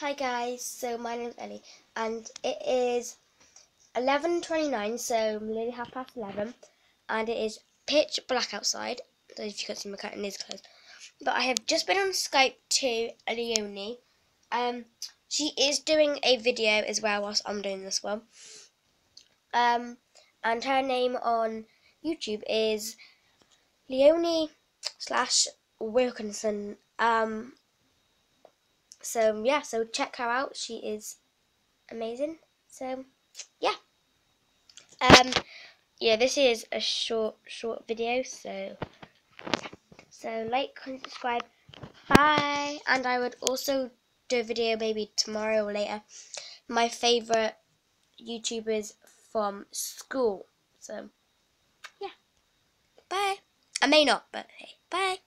Hi guys, so my name's Ellie and it is 11.29 so nearly half past 11 and it is pitch black outside. So if you can't see my curtain is closed. But I have just been on Skype to Leonie um, she is doing a video as well whilst I'm doing this one. Um, and her name on YouTube is Leonie slash Wilkinson. Um, so yeah, so check her out. She is amazing. So yeah. Um yeah, this is a short short video, so so like, comment, subscribe. Bye. And I would also do a video maybe tomorrow or later. My favourite YouTubers from school. So yeah. Bye. I may not, but hey, bye.